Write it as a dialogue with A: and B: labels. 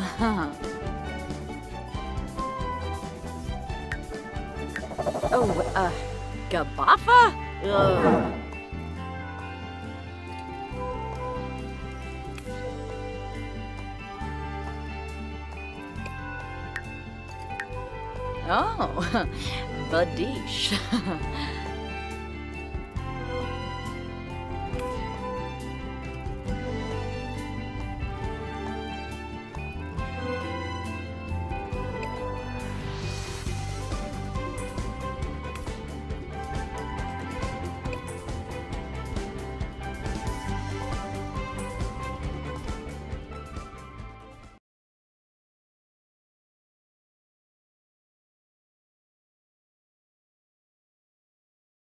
A: Uh-huh. oh, uh, Gabafa? Ugh. Oh, Badish.